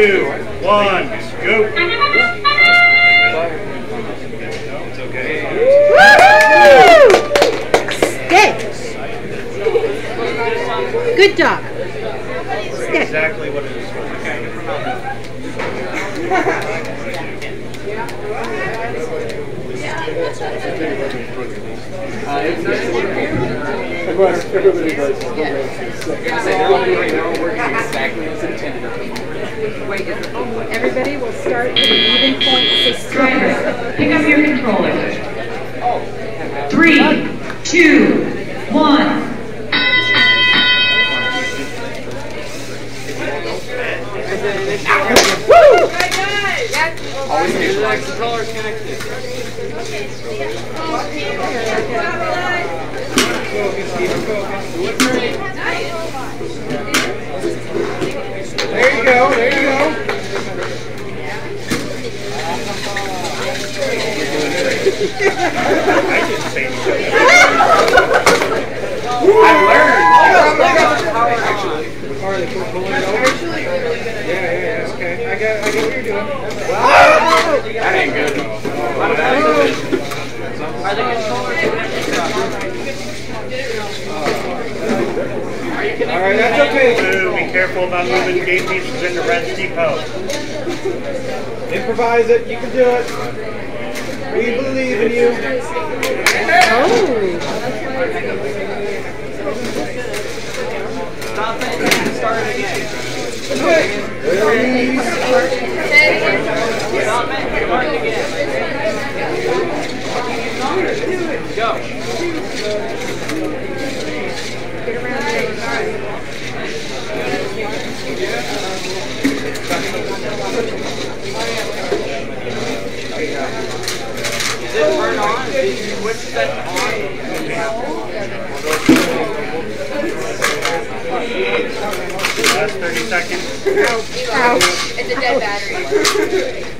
two, one, go. It's okay. Stay. Good job. Stay. Exactly what it is. Everybody does. Everybody will start with an even point system. Pick up your controllers. Three, two, one. Always make sure the connected. There you go, there you go. I didn't say anything. I learned. Cool, pull it over. Yeah, yeah, yeah, okay. I get what you're doing. That ain't good. Oh, that ain't good. Alright, that's okay. Be careful about moving gate pieces into Red's Depot. Improvise it, you can do it. We believe in you. Stop it and start again. Stop it, start it again. Last 30 seconds. It's a dead battery.